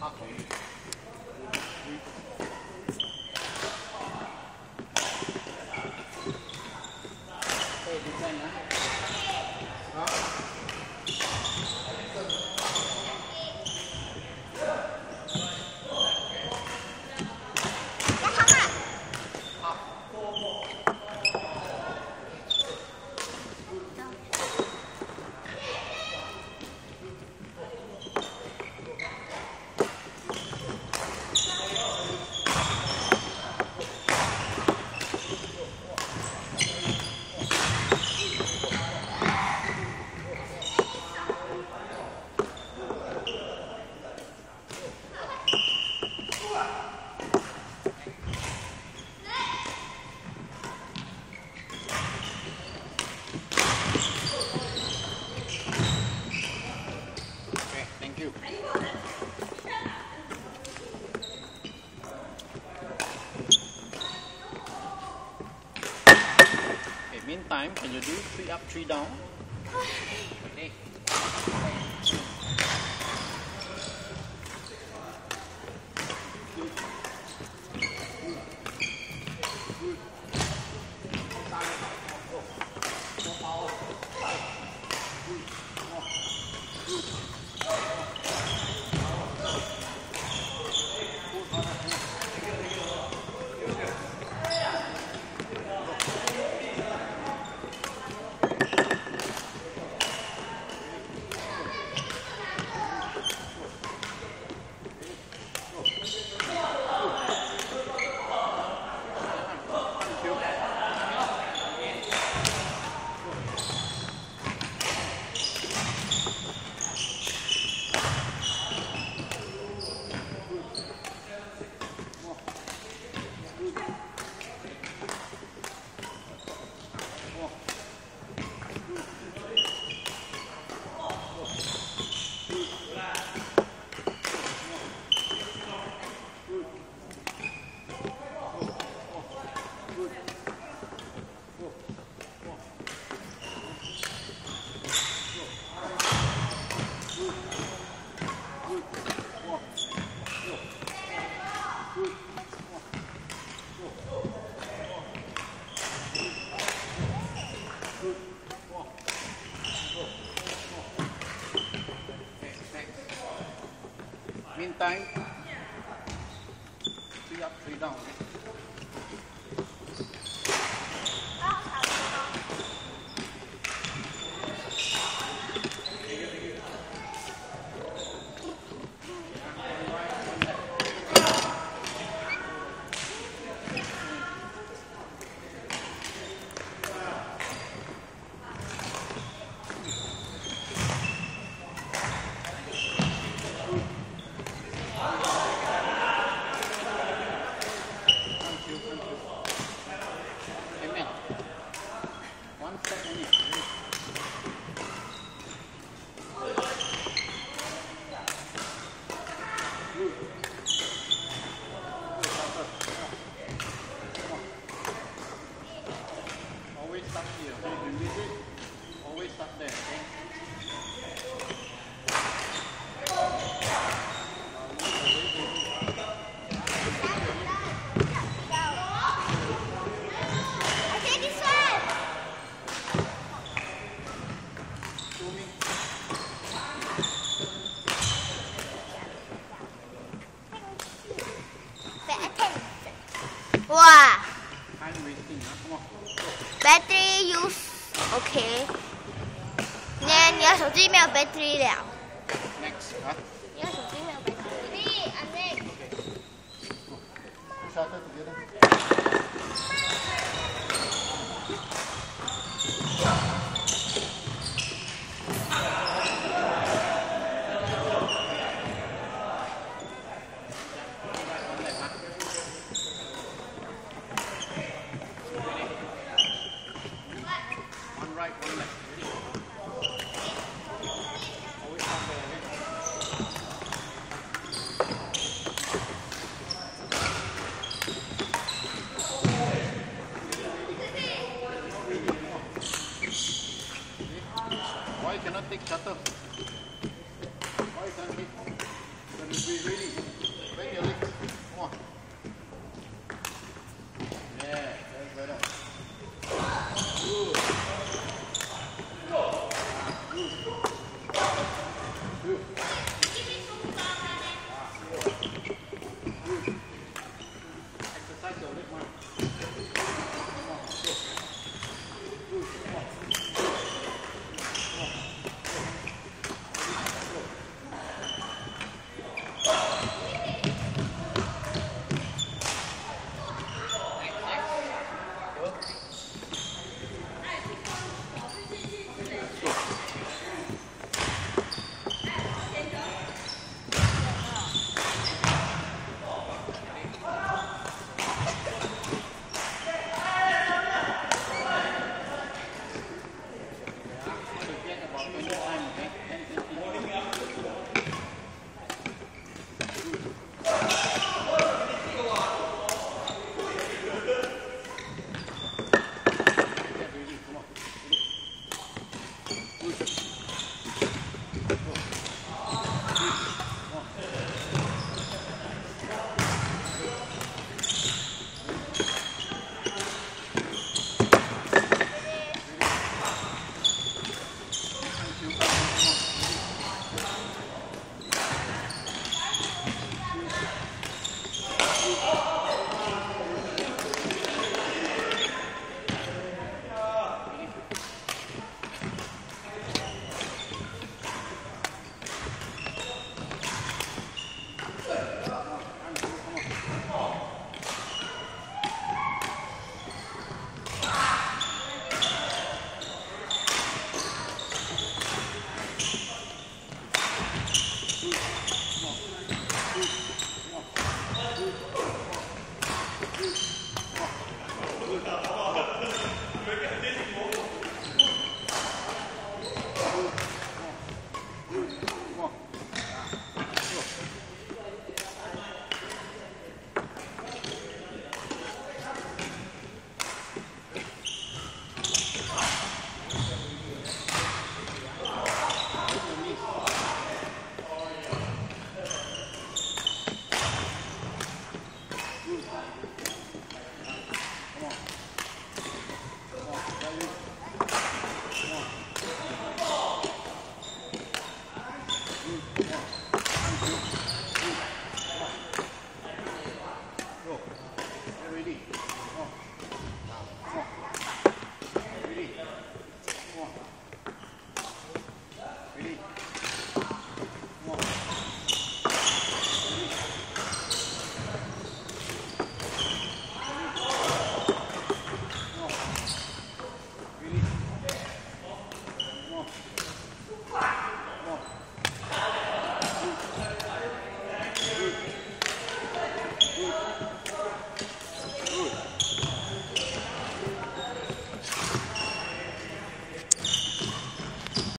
他同意 Meantime, can you do three up, three down? Okay. time. number three now. Next, huh?